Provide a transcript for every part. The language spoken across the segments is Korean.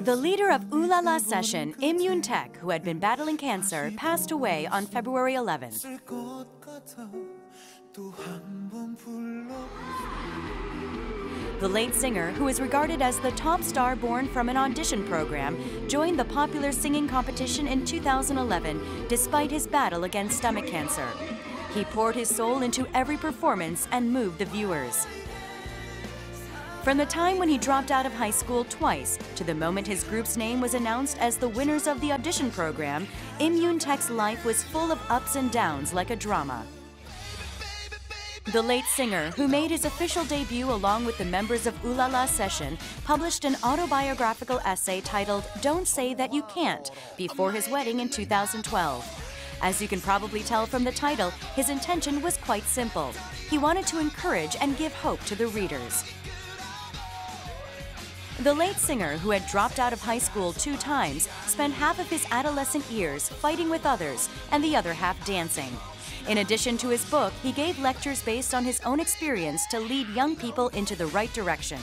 The leader of Ooh La La Session, Im Yoon Taek, who had been battling cancer, passed away on February 11th. The late singer, who is regarded as the top star born from an audition program, joined the popular singing competition in 2011 despite his battle against stomach cancer. He poured his soul into every performance and moved the viewers. From the time when he dropped out of high school twice to the moment his group's name was announced as the winners of the audition program, Im Yoon Taek's life was full of ups and downs like a drama. The late singer, who made his official debut along with the members of Ooh La La Session, published an autobiographical essay titled Don't Say That You Can't before his wedding in 2012. As you can probably tell from the title, his intention was quite simple. He wanted to encourage and give hope to the readers. The late singer, who had dropped out of high school two times, spent half of his adolescent years fighting with others and the other half dancing. In addition to his book, he gave lectures based on his own experience to lead young people into the right direction.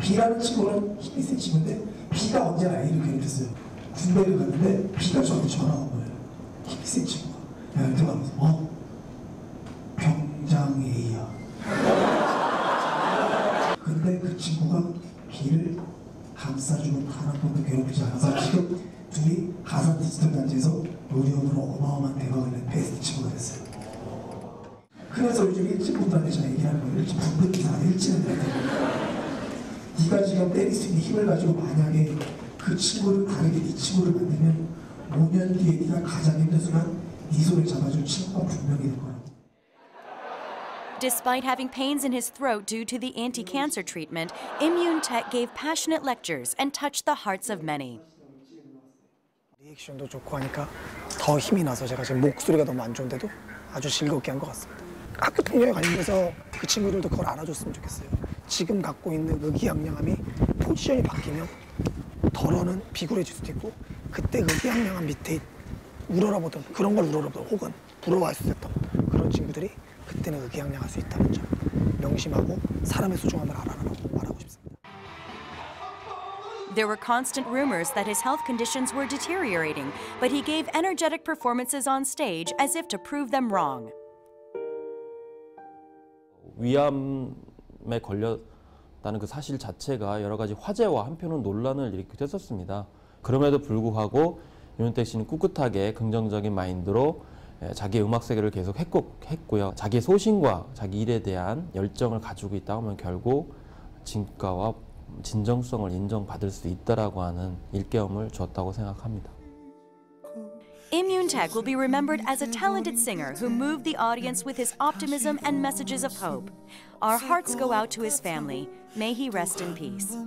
B라는 친구는 힘이 센 친구인데 B가 언제나 A를 괴롭혔어요. 군대를 갔는데 B가 저한테 전화 온 거예요. 힘이 센 친구가. 내가 들어가면서 어? 근데 그 친구가 B를 감싸주는 단한 번도 괴롭히지 않아서 지금 둘이 가상 디지털 단지에서 요리원으로 어마어마한 대박을 낸 베스트 친구가 됐어요. 그래서 요즘 일찍부터 제가 얘기하는 거예요. 일찍 분배기사 일찍은 돼야 네가 지금 때릴 수 있는 힘을 가지고 만약에 그 친구를 다르게 네 친구를 만들면 5년 뒤에 네가 가장 힘든 순간 네 손을 잡아줄 친구가 분명히 될 거야. Despite having pains in his throat due to the anti cancer treatment, Im Yoon Taek gave passionate lectures and touched the hearts of many. 리액션도 좋고 하니까 더 힘이 나서 제가 지금 목소리가 너무 안 좋은데도 아주 즐겁게 한 것 같습니다. 학교 통역에 관련해서 그 친구들도 그걸 알아줬으면 좋겠어요. 지금 갖고 있는 의기양양함이 포지션이 바뀌면 덜어는 비굴해질 수도 있고 그때 의기양양함 밑에 우러러보던 그런 걸 우러러보던 혹은 부러워했었던 그런 친구들이 그때는 의기양양할 수 있다는 점 명심하고 사람의 소중함을 알아라고 말하고 싶습니다. There were constant rumors that his health conditions were deteriorating, but he gave energetic performances on stage as if to prove them wrong. 위암에 걸렸다는 그 사실 자체가 여러 가지 화제와 한편은 논란을 일으키기도 했었습니다. 그럼에도 불구하고 윤택 씨는 꿋꿋하게 긍정적인 마인드로 예, 자기의 음악 세계를 계속 했고, 했고요. 자기의 소신과 자기 일에 대한 열정을 가지고 있다 하면 결국 진가와 진정성을 인정받을 수 있다라고 하는 일깨움을 줬다고 생각합니다. Im Yoon Taek will be remembered as a talented singer who moved the audience with his optimism and messages of hope. Our hearts go out to his family. May he rest in peace.